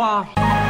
哇！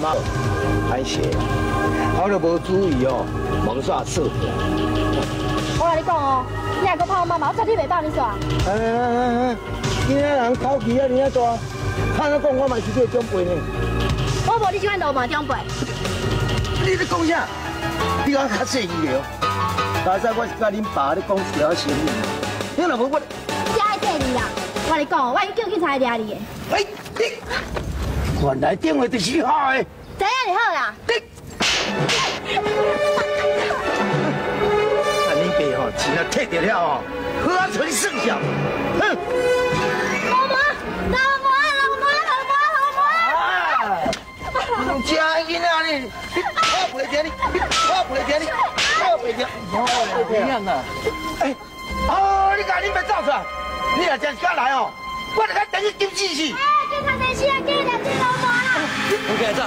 妈妈歹势，我都无注意哦，蒙煞刺去。我跟你讲哦，你还搁怕我妈妈，我绝对袂放你耍。哎哎哎哎，今仔人口气啊，你啊大，看我讲我嘛是你的长辈呢。我无你这款流氓长辈。你在讲啥？你讲较细意的哦。早知我是甲恁爸咧讲条生意，你若无我，这爱骗你啦！我跟你讲，我已经叫警察来抓你的。哎你，原来电话就是好的。怎样就好啦？啊，恁爸吼钱啊摕着了哦，好存算账。哼！老婆，老婆，老婆，老婆，啊！有这囡仔呢，你我陪着你，我陪着你，我陪着。哦，这样啊！哎，哦，你家你别走出来，你若真是敢来哦，我就甲等你金死死。哎，警察在死啊！警察抓老婆啦！OK，走。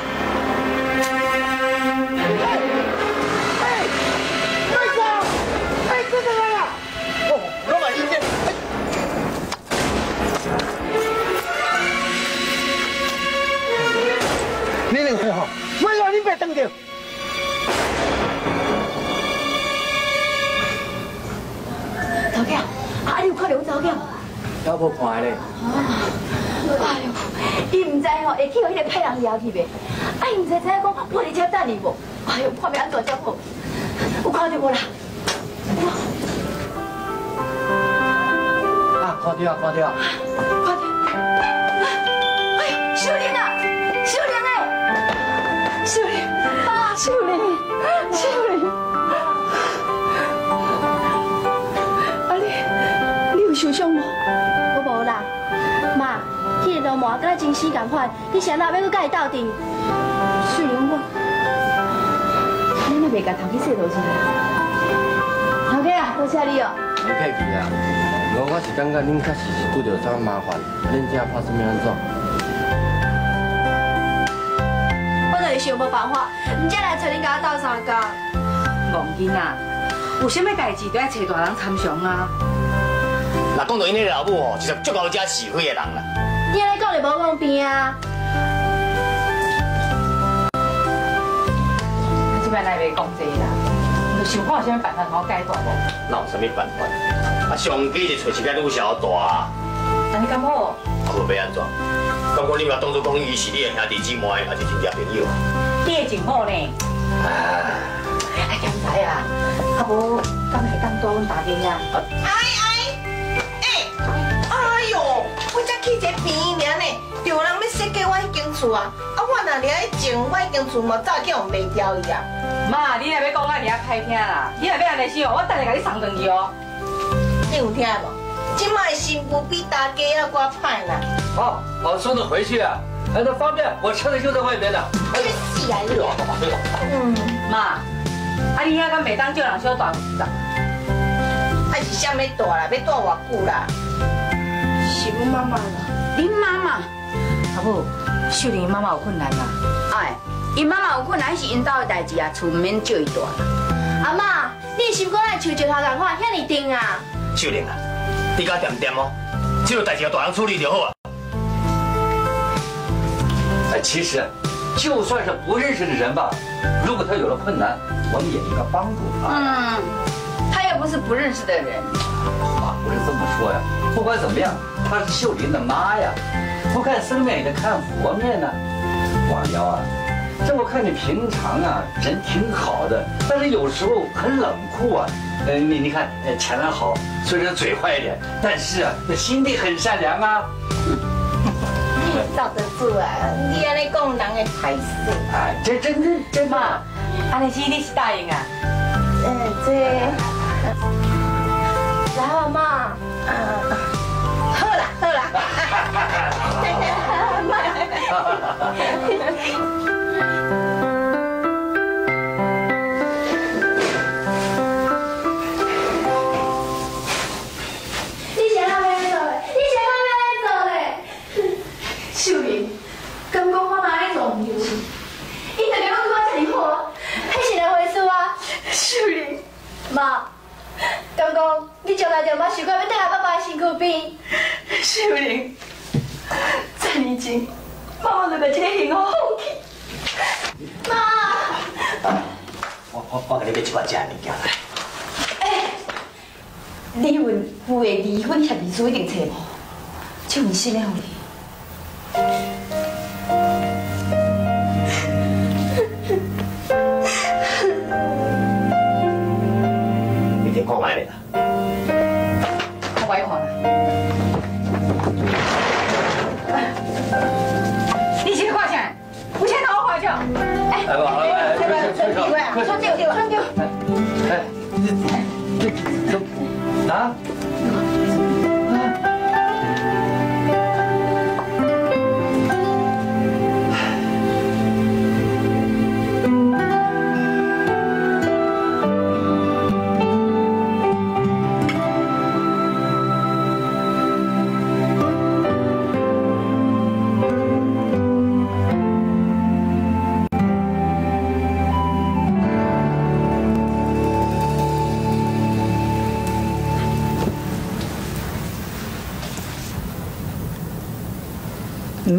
哎，哎，妹子，哎，这个来了。哦，老板意见。哎。你两个吼，我让你别等着。头家，啊，你有看到我走囝？要无看咧？哎呦，伊唔知吼会去互迄个歹人抓去袂？啊，伊唔知知影讲我伫遮等你无？哎呦，看要安怎才好？有看到无啦？啊，看到啊，看到啊。看到。哎呦，秀玲啊，秀玲哎，秀玲啊，秀玲，秀玲。迄个流氓跟咱真死共款，你谁哪要去甲伊斗阵？秀玲我，你若袂甲头去洗头先。头家啊，多谢你哦。唔客气啊，我我是感觉恁确实是拄着啥麻烦，恁这拍什么安怎？我就是想无办法，唔才来找恁甲我斗相共。戆囡仔，有啥物代志都要找大人参详啊！若讲到因迄个老母哦，就是足够遮是非的人啦。你安尼讲就无公平啊！这摆来袂讲这啦，就想看有啥物办法好解决无？哪有啥物办法？啊，上机就找一个女小大，安尼敢好？可要安怎？敢讲你嘛当作讲伊是你的兄弟姊妹，还是真正朋友？你会真好呢？啊，哎，兼知啊，啊无，敢会当多阮大家呀？哎哎，我才去一个病尔呢，就有人要设计我迄间厝啊！啊，我若掠去种，我迄间厝嘛早叫人卖掉伊啊！妈，你若要讲啊，尔歹听啦！你若要安尼想，我等下甲你送转去哦。你有听无？即摆新妇比大家还搁歹啦！好，我送他回去啊！哎，那方便，我车子就在外面呢。哎去死啊你！嗯，妈，啊你遐敢袂当叫人小大啦？啊是啥物大啦？要大偌久啦？是阮妈妈啦。恁妈妈，阿母，秀玲妈妈有困难啦。哎，因妈妈有困难是因兜的代志啊，厝唔免叫伊大。阿妈，你的心肝爱像石头共款，遐尼定啊？秀玲啊，你敢点点哦？这个代志由大人处理就好啊。哎，其实，就算是不认识的人吧，如果他有了困难，我们也应该帮助他。嗯，他又不是不认识的人。话不是这么说呀，不管怎么样，她是秀玲的妈呀，不看僧面也得看佛面呢。王瑶啊，这我看你平常啊人挺好的，但是有时候很冷酷啊。呃，你你看，呃，钱兰好，虽然嘴坏一点，但是啊，那心地很善良啊。罩得住啊！你安尼讲人会歹势。哎，这真真真妈，安尼是你是答应啊？嗯，这来吧，妈。离婚妇的离婚协议书一定找无？这份信了你。你先看卖。我不爱看啦。你先花钱，有钱拿我花钱。哎，哎，好了，哎，快快快快，穿丢穿丢。哎，这这怎啊？唔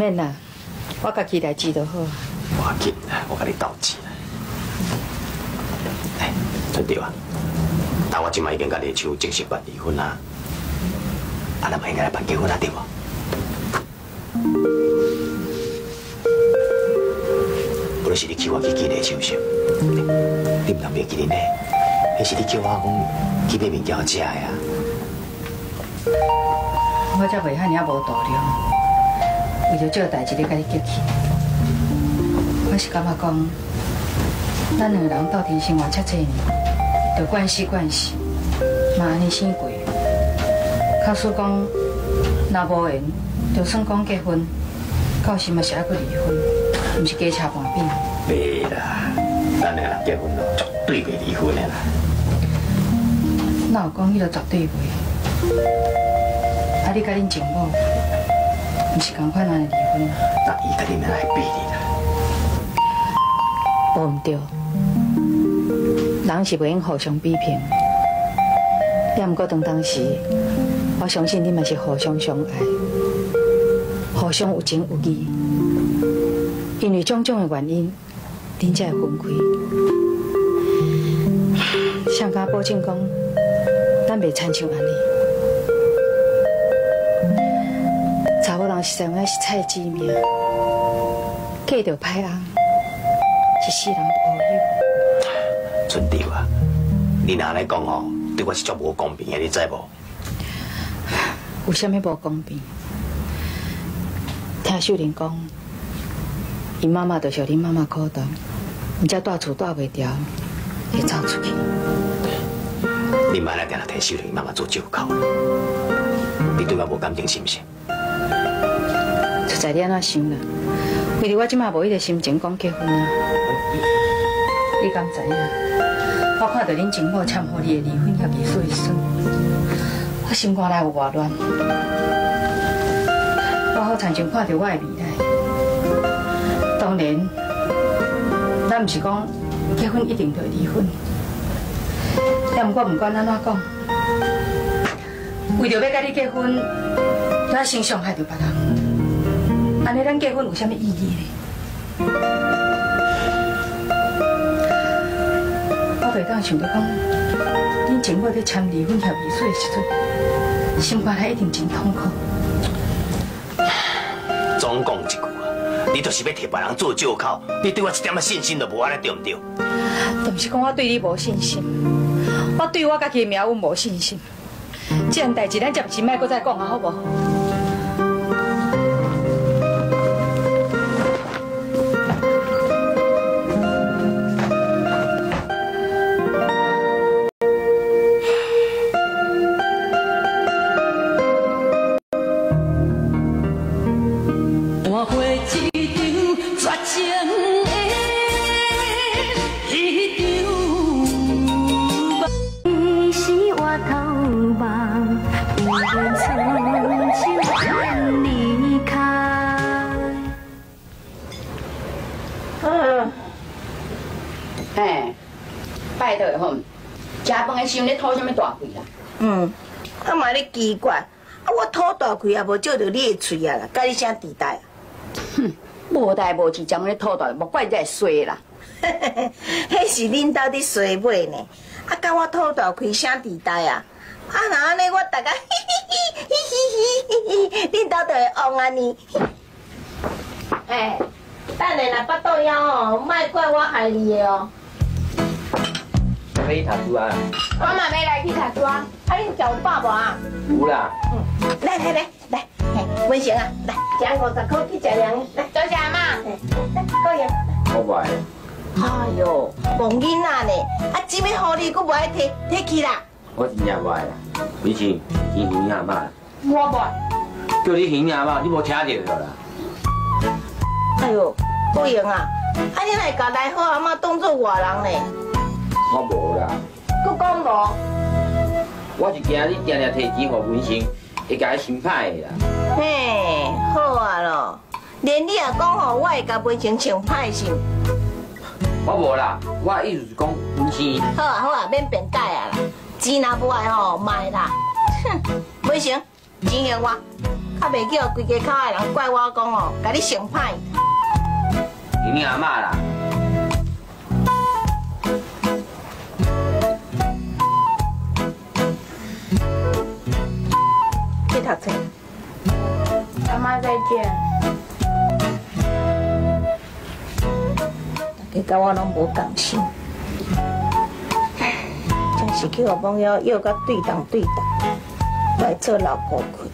免啦，我家己来治就好。我要紧，我甲你斗志啦。哎，春调啊，但我今摆已经甲你手正式办离婚啦，啊，咱们应该来办结婚啊，对无？不就是你叫我去记你的手续，你唔通别记恁呢？迄是你叫我讲去买物件食的啊。我才袂遐尔无度量，为着这个代志咧，甲你激气。我是感觉讲，咱两个人斗阵生活遮济年，着惯死惯死，嘛安尼生过。假使讲若无缘，就算讲结婚，到时嘛是爱搁离婚，毋是加车半边。袂啦，咱两个人结婚咯，绝对袂离婚的啦。那有讲迄个绝对袂？啊，你甲恁情某，毋是共款安尼离婚啊？那伊甲你们来比你啦。无毋对，人是袂用互相比拼。也毋过当当时，我相信你们是互相相爱，互相有情有义。因为种种的原因，恁才会分开。谁敢保证讲，咱袂亲像安尼？查某人实在爱是菜籽命，嫁着歹人，一世人无有。春调啊，你若安尼讲吼，对我是足无公平的，你知无？有啥物无公平？听秀玲讲，伊妈妈就是恁妈妈苦动，毋才住厝住袂掉，会走出去。你妈来定定替秀玲妈妈做借口，你对我无感情是毋是？就在你安怎想啦？为着我即马无迄个心情讲结婚啊！你敢知影？我看到恁前某签互你的离婚协议书，我心肝内有偌乱。我好亲像看到我的未来。当然，咱毋是讲结婚一定就离婚。但毋过不管安怎讲，为着要甲你结婚，咱先伤害着别人，安尼咱结婚有啥物意义呢？我袂当想着讲，恁前某在签离婚协议书的时阵，心肝内一定真痛苦。总讲一句啊，你就是要替别人做借口，你对我一点仔信心都无，安尼对毋对？都毋是讲我对你无信心，我对我家己的命运无信心。这样代志咱暂时莫搁再讲啊，好无？的时阵你吐什么大气啦？嗯，啊嘛咧奇怪，啊我吐大气也无照着你的嘴啊啦，甲你啥地带啊？哼，无代无志将咧吐大，莫怪你会衰啦。嘿嘿嘿迄是恁兜伫衰尾呢，啊甲我吐大气啥地带啊？啊那安尼我大家嘿嘿嘿嘿嘿嘿，恁兜就会旺安尼。哎，等下若巴肚枵哦，莫怪我害你的哦。可以读书啊？我嘛要来去读书啊，啊恁食有饱无啊？有啦。来来来来，嘿，文成啊，来，食五十块去食凉，来，多谢阿妈，来，够用。我不爱。哎呦，戆囡仔呢，啊，钱要好你，佫无爱摕，摕去啦。我真正不爱啦。以前天天阿妈，我袂。叫你行阿妈，你无听到就啦。哎呦，不用啊，啊你来甲来好阿妈当做外人呢？我无啦。佫讲无？我是惊你定定摕钱互文成，会甲伊心歹的啦。嘿，好啊咯，连你也讲吼，我会甲文成穿歹心。我无啦，我意思是讲文成。好啊好啊，免辩解啊啦，钱若无爱吼，卖啦。哼，文成，钱还我，较袂叫规家口的人怪我讲吼，甲你伤歹。你阿妈啦。去读册。阿妈再见。大家甲我拢无共心，真是去互朋友约甲对当对当，来做老婆困。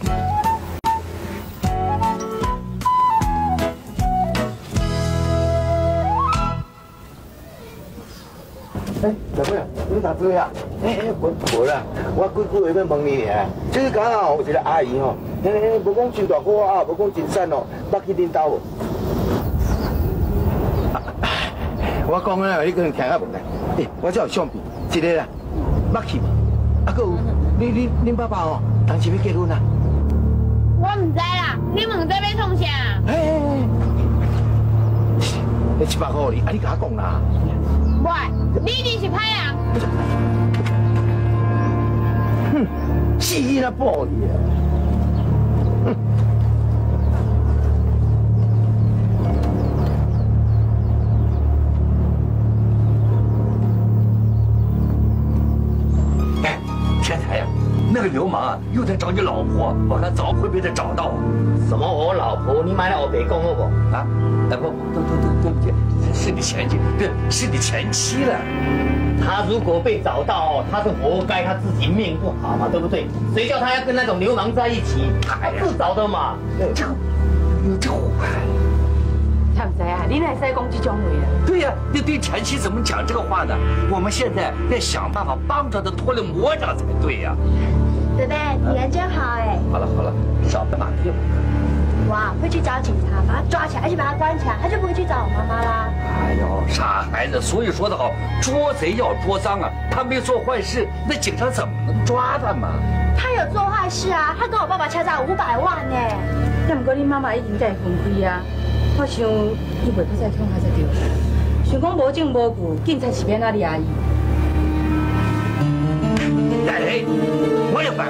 哎，小妹，你读书啊？哎哎，无无啦，我几句话要问你尔。即个刚好有一个阿姨吼，哎哎，无讲真大哥啊，无讲真瘦哦，捌去恁兜无？我讲啊，你可能听啊无咧。哎，我这有相片，一个啦，捌去嘛。啊，搁有，你你恁爸爸哦，当时要结婚啊？我唔知啦，你问这要创啥？哎哎哎，你七百块哩，啊你甲我讲啦。喂，你一定是歹人。哼，死啦报你啊！哼。哎，天才呀，那个流氓啊，又在找你老婆，我看早会被他找到。什么我老婆？你买了我别讲好不？啊？哎不，对对对对不起，是你前妻，对，是你前妻了。他如果被找到，他是活该，他自己命不好嘛，对不对？谁叫他要跟那种流氓在一起？他自找的嘛。这，这，听唔知啊？你你哪使讲这种话啊？对呀，你对前妻怎么讲这个话呢？我们现在得想办法帮着他脱离魔掌才对呀。伯伯，你人真好哎。好了好了，少别马屁了。哇，会去找警察，把他抓起来，而且把他关起来，他就不会去找我妈妈啦。哎呦，傻孩子，所以说得好，捉贼要捉赃啊！他没做坏事，那警察怎么能抓他嘛？他有做坏事啊，他跟我爸爸敲诈五百万呢。那不过你妈妈已经在分开啊，我想伊袂再恐吓才对。想讲无证无据，警察是免哪里阿姨。来嘞，我也办。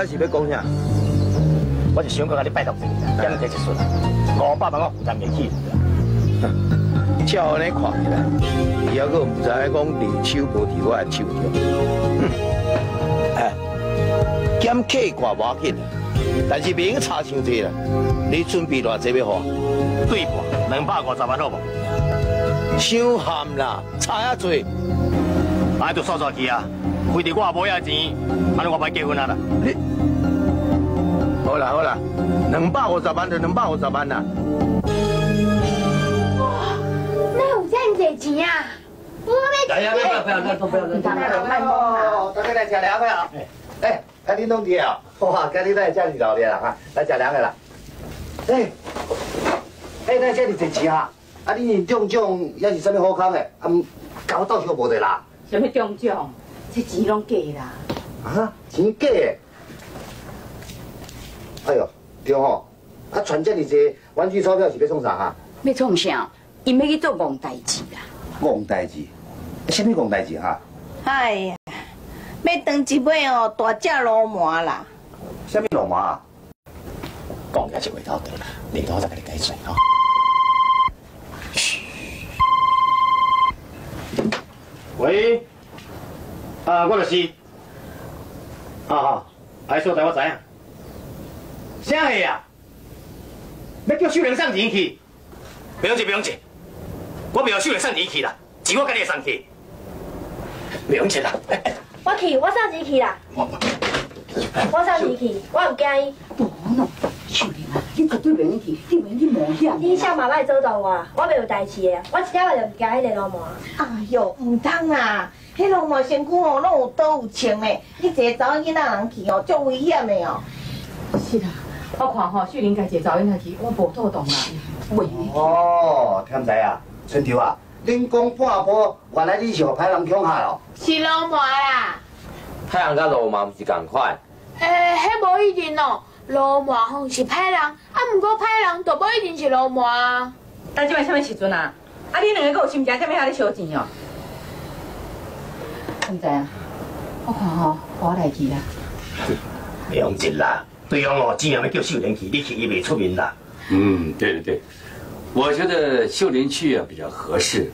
约我是要讲啥？我就想讲甲你拜托一下，点这一顺，五百万我负担袂起。照安尼看起来，以后佫唔知讲离手无伫我的手中。哎，减客挂无要紧，但是明差伤济啦。你准备偌济要花？对半两百五十万好无？伤咸啦，差遐济。安就算算去啊，亏得我也无遐钱，安尼我歹结婚啊啦。你好啦好啦，两百五十万就两百五十万啦。那有这么多钱啊？我要哎呀，不要不要，那都不要，那都不要。哦，大家来吃凉的啊！哎，甲你弄啲啊！哇，甲你来遮尔热烈啦哈，来吃凉的啦。哎，哎，咱遮尔侪钱啊！啊，你中奖也是啥物好康的，啊，唔，甲我倒小无得啦。什么中奖？这钱拢假啦！啊，钱假的？哎呦，对吼，啊，传遮尔济玩具钞票是要创啥哈？要创啥？伊要去做戆代志啦。戆代志，什么戆代志哈？哎呀，要当一尾哦大只老麻啦！什么老麻啊？讲也是回头对啦，你头我再给你解释吼。喂，啊，我就是，啊啊，哎，所在我知影。啥货啊？要叫秀玲送钱去？不用急，不用急，我袂要秀玲送钱去啦，钱我家己会送去。不用急啦，我去，我送钱去啦。我送钱去，我唔惊伊。无喏，秀玲啊，你绝对袂用去，你袂用去冒险。你想妈妈做到我，我袂有代志的，我一点也就唔惊迄个老麻。哎哟，唔通啊！迄罗麻身躯哦，拢有刀有枪的，你一个查某囡仔人去哦，足危险的哦。是啦，我看吼，秀玲家一个查囡仔去，我无妥当啦。喂，哦，天知啊，春条啊，恁讲半波，原来你是互歹人恐吓咯？是罗麻啦。歹人甲罗马不是共款？诶，迄无一定哦。罗麻吼是歹人，啊，毋过歹人就无一定是罗麻啊。但即摆什么时阵啊？啊，你两个搁有心情踮遐咧烧钱哦？唔知啊，我看吼，我来去啦。不用急啦，对方哦，尽量要叫秀玲去，你去伊袂出面啦。嗯，对对对，我觉得秀玲去啊比较合适。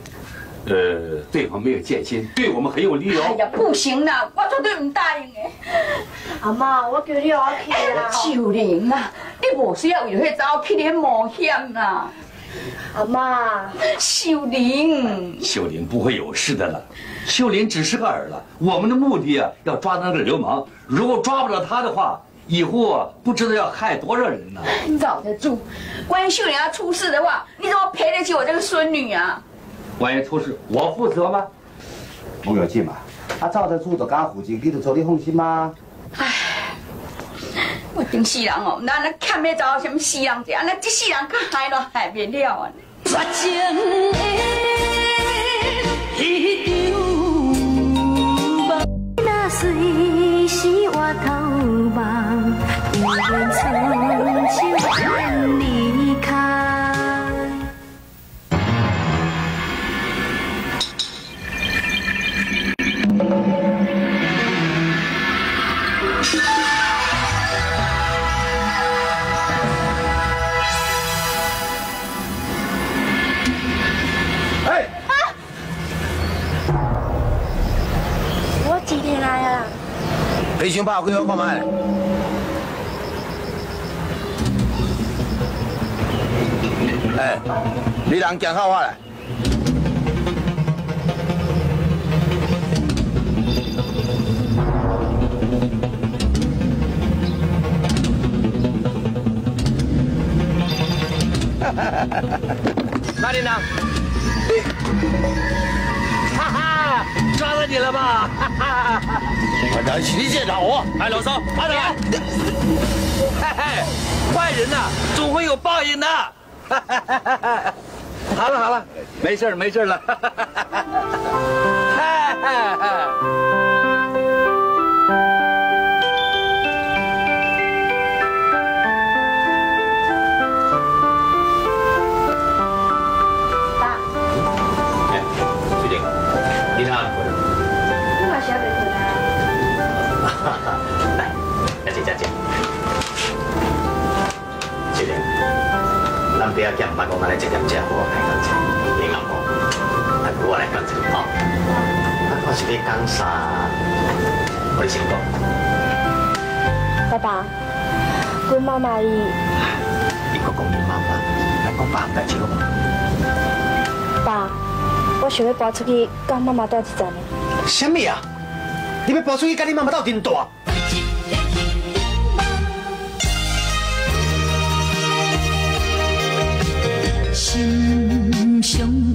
呃，对方没有戒心，对我们很有利哦。哎呀，不行啦，我绝对唔答应的。阿妈，我叫你我去啦。秀玲啊，你无需要为迄查某去咧冒险啦。阿妈，秀玲，秀玲不会有事的了，秀玲只是个饵了。我们的目的啊，要抓那个流氓。如果抓不了他的话，以后啊，不知道要害多少人呢。你找得住。万一秀莲要出事的话，你怎么赔得起我这个孙女啊？万一出事，我负责吗？不要紧嘛，啊，罩得住就敢负责，你就做你放心嘛。唉，我顶世人哦，那那欠要找什么死人者，安尼这世人可害都害不了啊！绝情的一场梦，那虽哎，你人行到我来。哪里呢？哈哈，抓到你了吧？哈哈哈哈。我当是你这老我，哎，老邵，阿德，嘿嘿，坏人呐，总会有报应的。好了好了，没事没事了。咱不要讲，莫讲咱来这点这好来讲这，你讲无？啊，我来讲这个吼。啊，我是要讲啥？我先讲。爸爸，阮妈妈伊，你讲讲你妈妈，咱讲别代志好无？爸，我想要搬出去，跟妈妈住一阵。什么啊？你要搬出去跟你妈妈斗阵大？心相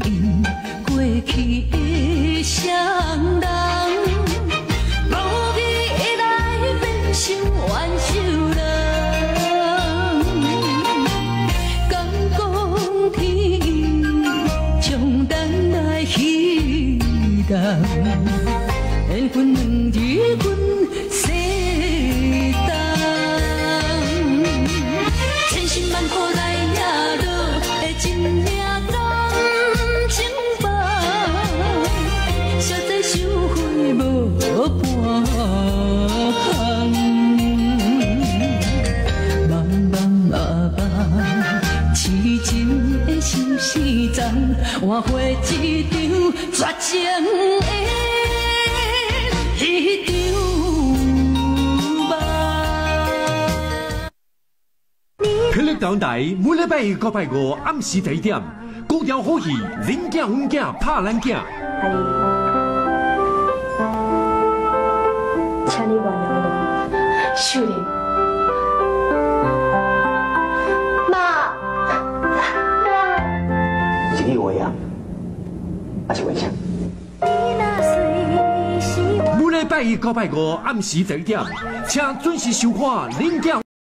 换回一场绝情的迄场梦。霹雳港台每礼拜一到拜五暗时十一点，高调好戏，恁囝阮囝拍咱囝。请你原谅我，秀玲。拜一到拜五暗时十一点，请准时收看零点。